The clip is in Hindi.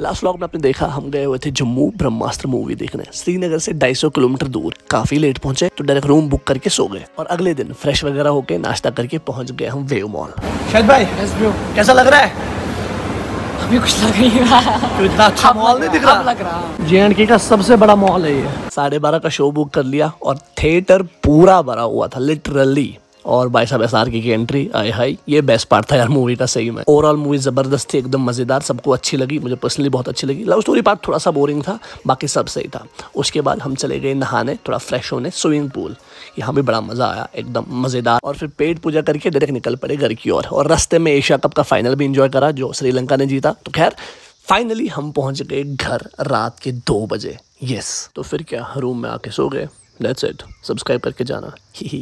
लास्ट व्लॉग में आपने देखा हम गए हुए थे जम्मू ब्रह्मास्त्र मूवी देखने। श्रीनगर से 250 किलोमीटर दूर काफ़ी लेट पहुँचे तो डायरेक्ट रूम बुक करके सो गए। और अगले दिन फ्रेश वगैरह होके नाश्ता करके पहुँच गए हम वेव मॉल शायद भाई कैसा लग रहा है? अभी कुछ लग नहीं रहा। तो इतना अच्छा मॉल नहीं दिख रहा? लग रहा। जे एंड के का सबसे बड़ा मॉल है ये। साढ़े बारह का शो बुक कर लिया और थिएटर पूरा भरा हुआ था लिटरली और भाई साहब एस आर की एंट्री आए हाई ये बेस्ट पार्ट था यार मूवी का, सही में। ओवरऑल मूवी ज़बरदस्त थी, एकदम मज़ेदार, सबको अच्छी लगी, मुझे पर्सनली बहुत अच्छी लगी। लव स्टोरी पार्ट थोड़ा सा बोरिंग था, बाकी सब सही था। उसके बाद हम चले गए नहाने, थोड़ा फ्रेश होने स्विमिंग पूल यहाँ भी बड़ा मज़ा आया, एकदम मज़ेदार। और फिर पेट पूजा करके डायरेक्ट निकल पड़े घर की ओर। और रास्ते में एशिया कप का फाइनल भी इंजॉय करा, जो श्रीलंका ने जीता। तो खैर फाइनली हम पहुँच गए घर रात के दो बजे। यस तो फिर क्या रूम में आके सो गए। दैट्स इट सब्सक्राइब करके जाना। ही ही